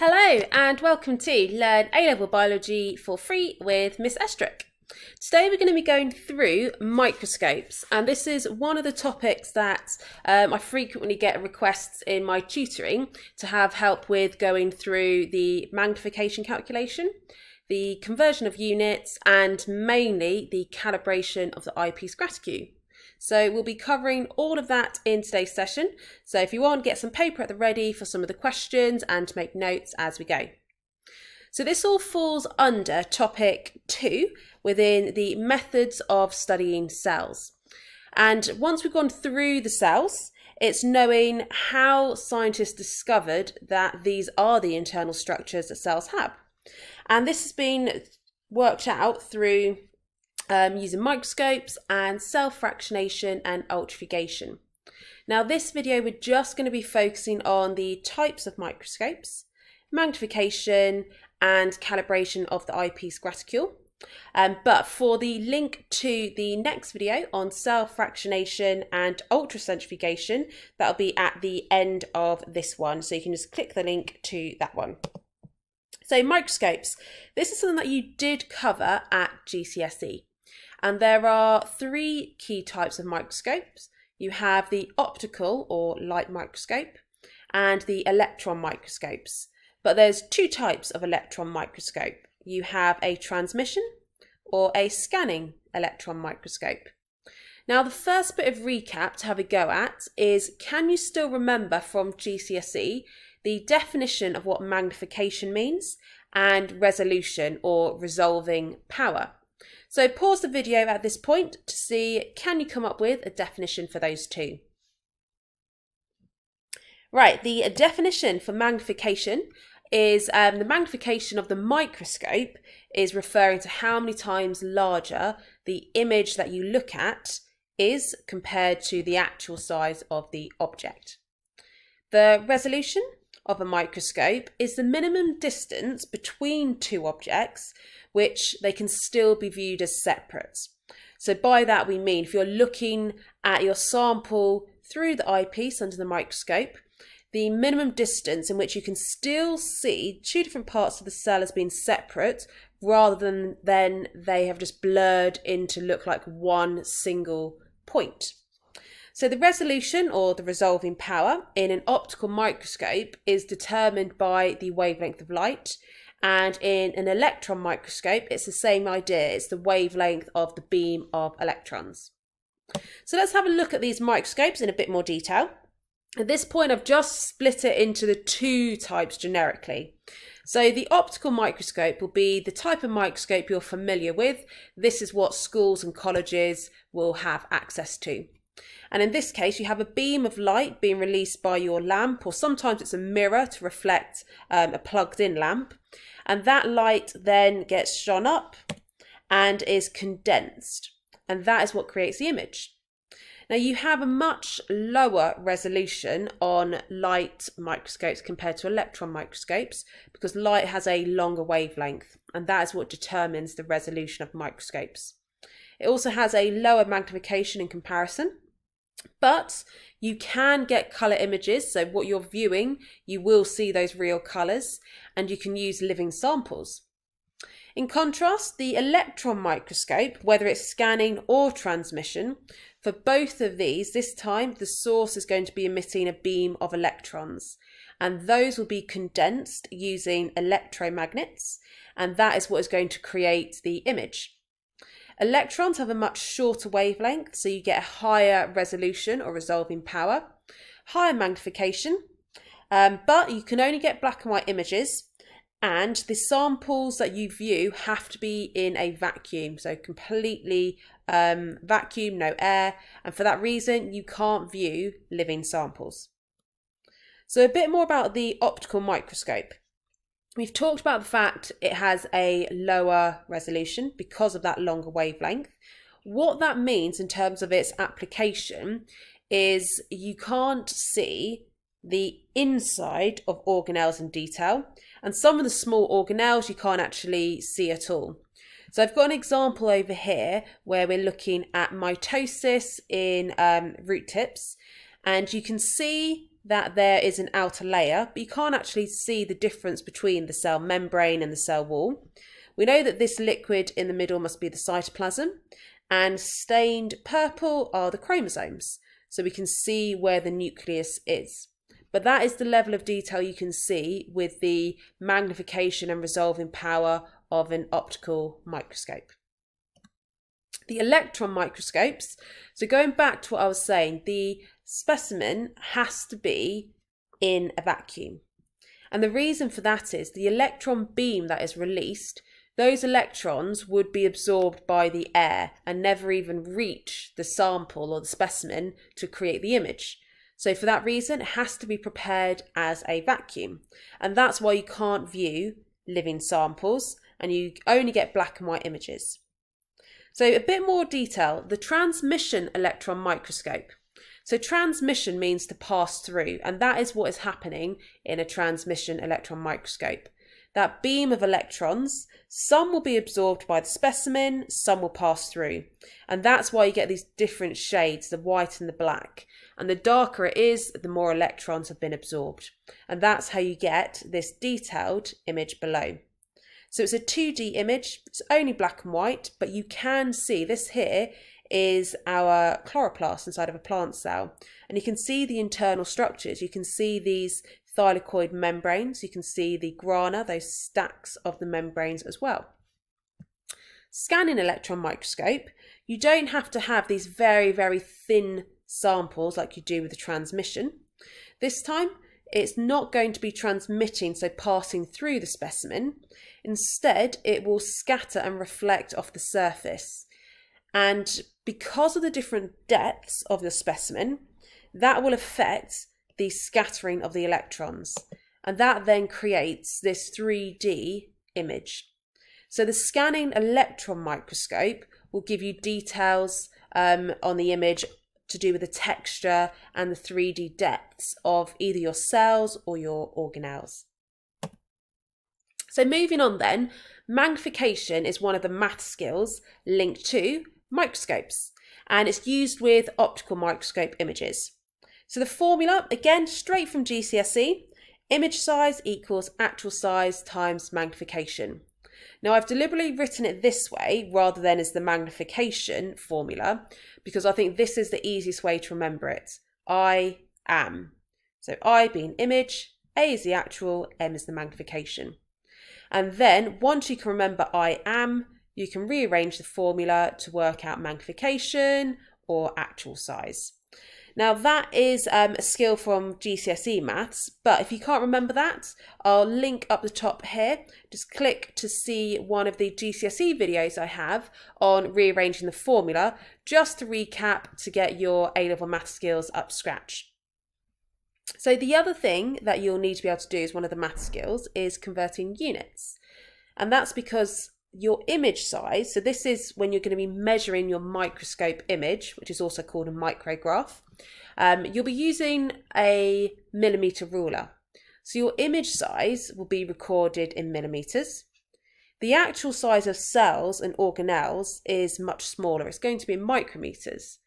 Hello and welcome to Learn A-Level Biology for free with Miss Estruch. Today we're going to be going through microscopes and this is one of the topics that um, I frequently get requests in my tutoring to have help with going through the magnification calculation, the conversion of units and mainly the calibration of the eyepiece graticule. So we'll be covering all of that in today's session. So if you want, get some paper at the ready for some of the questions and make notes as we go. So this all falls under topic two within the methods of studying cells. And once we've gone through the cells, it's knowing how scientists discovered that these are the internal structures that cells have. And this has been worked out through um, using microscopes and cell fractionation and ultrafugation. Now this video we're just going to be focusing on the types of microscopes, magnification and calibration of the eyepiece graticule. Um, but for the link to the next video on cell fractionation and ultracentrifugation, that'll be at the end of this one. So you can just click the link to that one. So microscopes, this is something that you did cover at GCSE. And there are three key types of microscopes. You have the optical or light microscope and the electron microscopes. But there's two types of electron microscope. You have a transmission or a scanning electron microscope. Now the first bit of recap to have a go at is can you still remember from GCSE the definition of what magnification means and resolution or resolving power? So pause the video at this point to see can you come up with a definition for those two. Right, the definition for magnification is um, the magnification of the microscope is referring to how many times larger the image that you look at is compared to the actual size of the object. The resolution of a microscope is the minimum distance between two objects which they can still be viewed as separate. So by that we mean if you're looking at your sample through the eyepiece under the microscope, the minimum distance in which you can still see two different parts of the cell as being separate rather than then they have just blurred in to look like one single point. So the resolution or the resolving power in an optical microscope is determined by the wavelength of light and in an electron microscope, it's the same idea. It's the wavelength of the beam of electrons. So let's have a look at these microscopes in a bit more detail. At this point, I've just split it into the two types generically. So the optical microscope will be the type of microscope you're familiar with. This is what schools and colleges will have access to. And in this case, you have a beam of light being released by your lamp, or sometimes it's a mirror to reflect um, a plugged in lamp. And that light then gets shone up and is condensed. And that is what creates the image. Now you have a much lower resolution on light microscopes compared to electron microscopes because light has a longer wavelength and that is what determines the resolution of microscopes. It also has a lower magnification in comparison but you can get colour images, so what you're viewing, you will see those real colours, and you can use living samples. In contrast, the electron microscope, whether it's scanning or transmission, for both of these, this time the source is going to be emitting a beam of electrons, and those will be condensed using electromagnets, and that is what is going to create the image. Electrons have a much shorter wavelength, so you get a higher resolution or resolving power, higher magnification, um, but you can only get black and white images and the samples that you view have to be in a vacuum, so completely um, vacuum, no air, and for that reason you can't view living samples. So a bit more about the optical microscope. We've talked about the fact it has a lower resolution because of that longer wavelength. What that means in terms of its application is you can't see the inside of organelles in detail, and some of the small organelles you can't actually see at all. So I've got an example over here where we're looking at mitosis in um, root tips, and you can see that there is an outer layer, but you can't actually see the difference between the cell membrane and the cell wall. We know that this liquid in the middle must be the cytoplasm, and stained purple are the chromosomes, so we can see where the nucleus is. But that is the level of detail you can see with the magnification and resolving power of an optical microscope. The electron microscopes, so going back to what I was saying, the specimen has to be in a vacuum. And the reason for that is the electron beam that is released, those electrons would be absorbed by the air and never even reach the sample or the specimen to create the image. So for that reason, it has to be prepared as a vacuum. And that's why you can't view living samples and you only get black and white images. So a bit more detail, the transmission electron microscope. So transmission means to pass through, and that is what is happening in a transmission electron microscope. That beam of electrons, some will be absorbed by the specimen, some will pass through. And that's why you get these different shades, the white and the black. And the darker it is, the more electrons have been absorbed. And that's how you get this detailed image below. So it's a 2D image, it's only black and white, but you can see this here is our chloroplast inside of a plant cell. And you can see the internal structures. You can see these thylakoid membranes. You can see the grana, those stacks of the membranes as well. Scanning electron microscope, you don't have to have these very, very thin samples like you do with the transmission. This time, it's not going to be transmitting, so passing through the specimen. Instead, it will scatter and reflect off the surface. And because of the different depths of the specimen, that will affect the scattering of the electrons. And that then creates this 3D image. So the scanning electron microscope will give you details um, on the image to do with the texture and the 3D depths of either your cells or your organelles. So moving on then, magnification is one of the math skills linked to microscopes and it's used with optical microscope images. So the formula, again, straight from GCSE, image size equals actual size times magnification. Now I've deliberately written it this way rather than as the magnification formula because I think this is the easiest way to remember it. I am. So I being image, A is the actual, M is the magnification. And then once you can remember I am, you can rearrange the formula to work out magnification or actual size. Now that is um, a skill from GCSE maths, but if you can't remember that, I'll link up the top here. Just click to see one of the GCSE videos I have on rearranging the formula, just to recap to get your A-level math skills up scratch. So the other thing that you'll need to be able to do is one of the math skills is converting units. And that's because your image size, so this is when you're going to be measuring your microscope image, which is also called a micrograph, um, you'll be using a millimeter ruler. So your image size will be recorded in millimeters. The actual size of cells and organelles is much smaller. It's going to be in micrometers.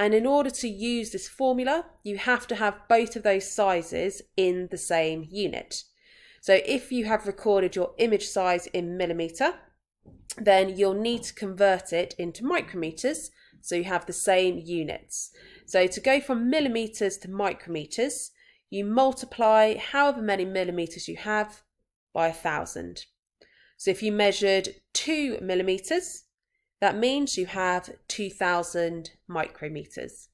And in order to use this formula, you have to have both of those sizes in the same unit. So if you have recorded your image size in millimeter, then you'll need to convert it into micrometers so you have the same units. So to go from millimeters to micrometers, you multiply however many millimeters you have by a thousand. So if you measured two millimeters, that means you have 2000 micrometers.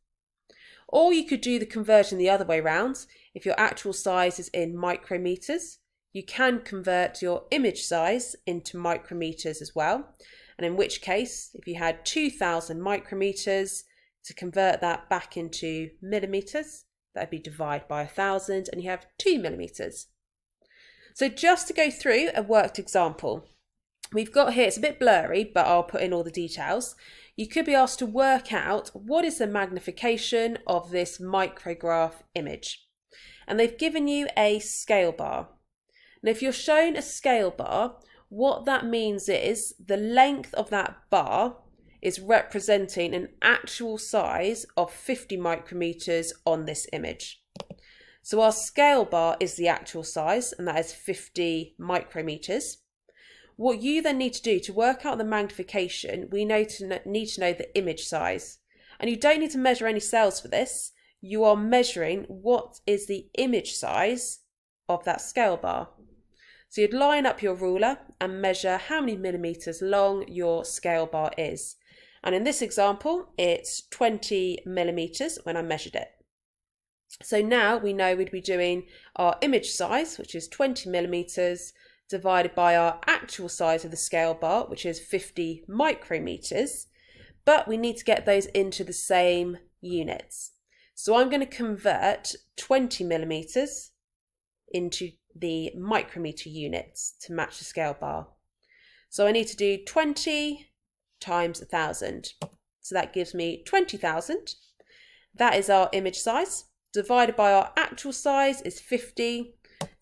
Or you could do the conversion the other way around. If your actual size is in micrometers, you can convert your image size into micrometers as well. And in which case, if you had 2000 micrometers, to convert that back into millimeters, that would be divided by 1000 and you have 2 millimeters. So just to go through a worked example, we've got here, it's a bit blurry, but I'll put in all the details. You could be asked to work out what is the magnification of this micrograph image. And they've given you a scale bar. Now, if you're shown a scale bar, what that means is the length of that bar is representing an actual size of 50 micrometers on this image. So our scale bar is the actual size, and that is 50 micrometers. What you then need to do to work out the magnification, we know to need to know the image size. And you don't need to measure any cells for this. You are measuring what is the image size of that scale bar. So you'd line up your ruler and measure how many millimeters long your scale bar is. And in this example, it's 20 millimeters when I measured it. So now we know we'd be doing our image size, which is 20 millimeters, divided by our actual size of the scale bar, which is 50 micrometers. But we need to get those into the same units. So I'm going to convert 20 millimeters into the micrometer units to match the scale bar. So I need to do 20 times 1,000. So that gives me 20,000. That is our image size divided by our actual size is 50.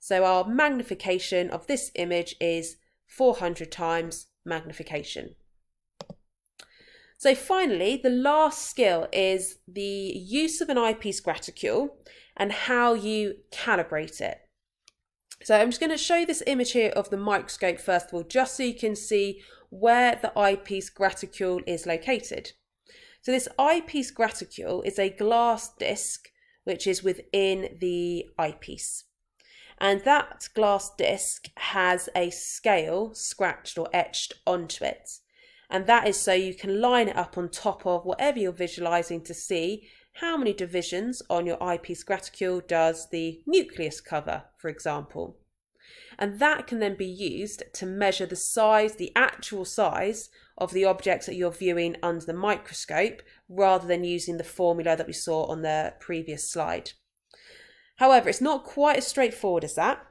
So our magnification of this image is 400 times magnification. So finally, the last skill is the use of an eyepiece graticule and how you calibrate it. So I'm just going to show this image here of the microscope first of all, just so you can see where the eyepiece graticule is located. So this eyepiece graticule is a glass disc which is within the eyepiece. And that glass disc has a scale scratched or etched onto it. And that is so you can line it up on top of whatever you're visualizing to see how many divisions on your eyepiece graticule does the nucleus cover, for example. And that can then be used to measure the size, the actual size of the objects that you're viewing under the microscope rather than using the formula that we saw on the previous slide. However, it's not quite as straightforward as that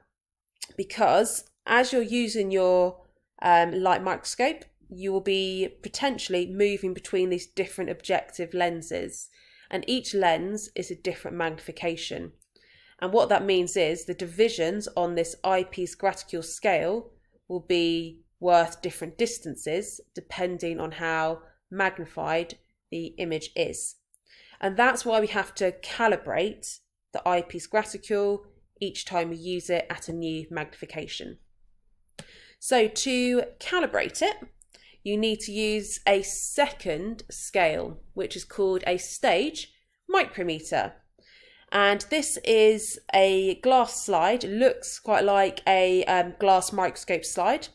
because as you're using your um, light microscope, you will be potentially moving between these different objective lenses and each lens is a different magnification. And what that means is the divisions on this eyepiece graticule scale will be worth different distances depending on how magnified the image is. And that's why we have to calibrate the eyepiece graticule each time we use it at a new magnification. So to calibrate it, you need to use a second scale, which is called a stage micrometer. And this is a glass slide. It looks quite like a um, glass microscope slide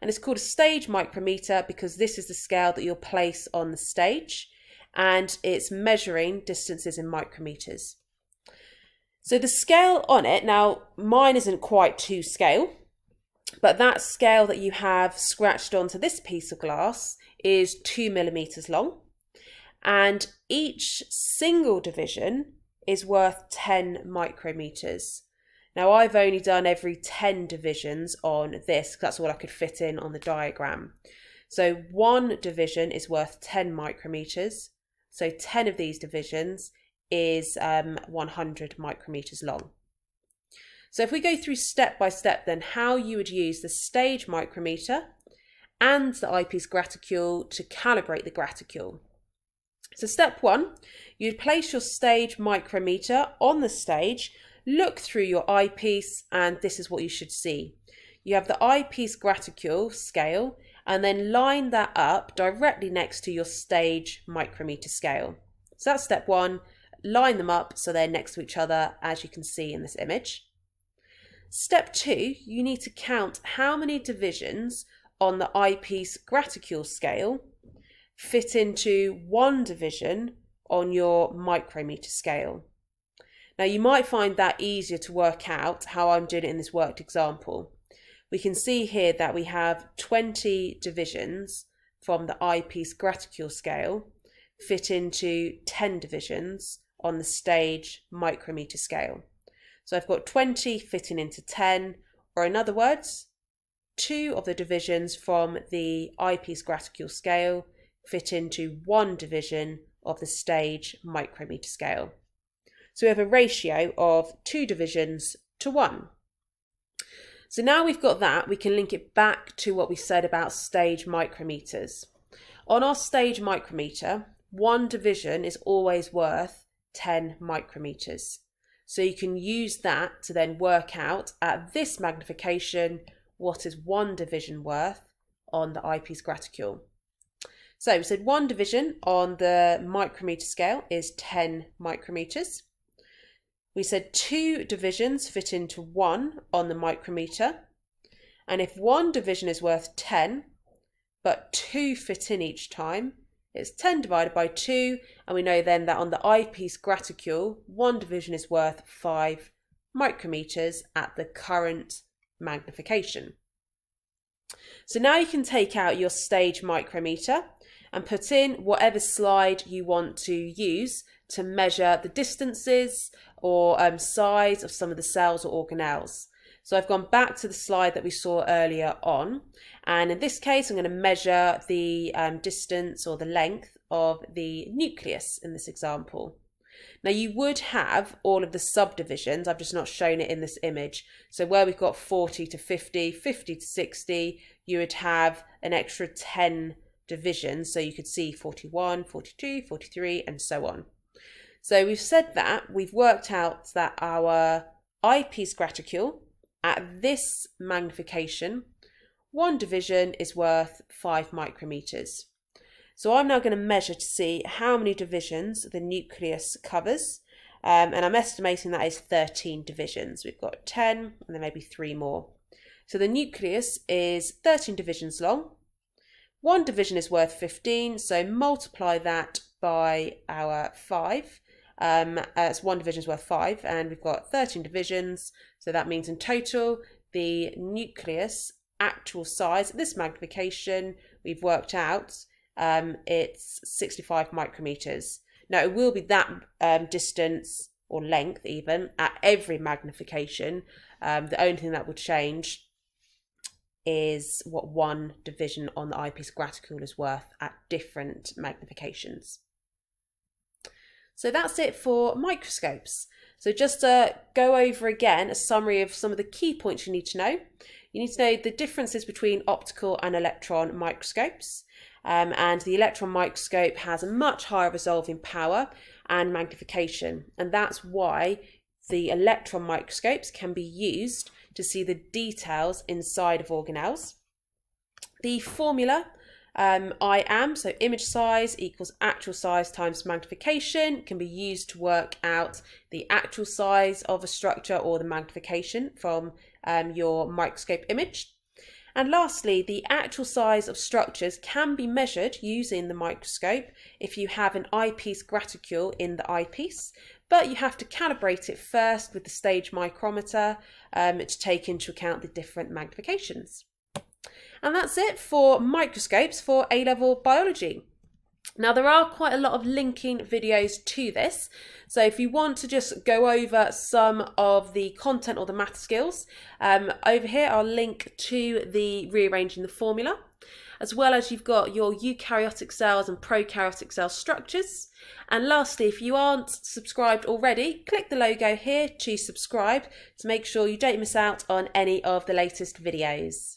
and it's called a stage micrometer because this is the scale that you'll place on the stage and it's measuring distances in micrometers. So the scale on it, now mine isn't quite to scale, but that scale that you have scratched onto this piece of glass is two millimeters long and each single division is worth 10 micrometers. Now I've only done every 10 divisions on this, that's all I could fit in on the diagram. So one division is worth 10 micrometers. So 10 of these divisions is um, 100 micrometers long. So if we go through step by step then how you would use the stage micrometer and the eyepiece graticule to calibrate the graticule. So step one, you'd place your stage micrometer on the stage look through your eyepiece and this is what you should see. You have the eyepiece graticule scale and then line that up directly next to your stage micrometer scale. So that's step one, line them up so they're next to each other as you can see in this image. Step two, you need to count how many divisions on the eyepiece graticule scale fit into one division on your micrometer scale. Now you might find that easier to work out how I'm doing it in this worked example. We can see here that we have 20 divisions from the eyepiece graticule scale fit into 10 divisions on the stage micrometer scale. So I've got 20 fitting into 10, or in other words, two of the divisions from the eyepiece graticule scale fit into one division of the stage micrometer scale. So we have a ratio of two divisions to one. So now we've got that, we can link it back to what we said about stage micrometers. On our stage micrometer, one division is always worth 10 micrometers. So you can use that to then work out at this magnification what is one division worth on the eyepiece graticule. So we said one division on the micrometer scale is 10 micrometers. We said two divisions fit into one on the micrometer. And if one division is worth 10, but two fit in each time, it's 10 divided by 2, and we know then that on the eyepiece graticule, one division is worth 5 micrometers at the current magnification. So now you can take out your stage micrometer and put in whatever slide you want to use to measure the distances or um, size of some of the cells or organelles. So I've gone back to the slide that we saw earlier on. And in this case, I'm going to measure the um, distance or the length of the nucleus in this example. Now you would have all of the subdivisions, I've just not shown it in this image. So where we've got 40 to 50, 50 to 60, you would have an extra 10 divisions. So you could see 41, 42, 43, and so on. So we've said that, we've worked out that our eyepiece graticule at this magnification, one division is worth 5 micrometers. So I'm now going to measure to see how many divisions the nucleus covers. Um, and I'm estimating that is 13 divisions. We've got 10 and then maybe three more. So the nucleus is 13 divisions long. One division is worth 15, so multiply that by our 5 um, as one division is worth five, and we've got 13 divisions. So that means in total, the nucleus actual size, at this magnification we've worked out, um, it's 65 micrometers. Now it will be that um, distance or length even at every magnification. Um, the only thing that would change is what one division on the eyepiece graticule is worth at different magnifications. So that's it for microscopes. So just to go over again a summary of some of the key points you need to know. You need to know the differences between optical and electron microscopes. Um, and the electron microscope has a much higher resolving power and magnification. And that's why the electron microscopes can be used to see the details inside of organelles. The formula um, I am, so image size equals actual size times magnification can be used to work out the actual size of a structure or the magnification from um, your microscope image. And lastly, the actual size of structures can be measured using the microscope if you have an eyepiece graticule in the eyepiece, but you have to calibrate it first with the stage micrometer um, to take into account the different magnifications. And that's it for microscopes for A-level biology. Now there are quite a lot of linking videos to this. So if you want to just go over some of the content or the math skills, um, over here I'll link to the rearranging the formula, as well as you've got your eukaryotic cells and prokaryotic cell structures. And lastly, if you aren't subscribed already, click the logo here to subscribe to make sure you don't miss out on any of the latest videos.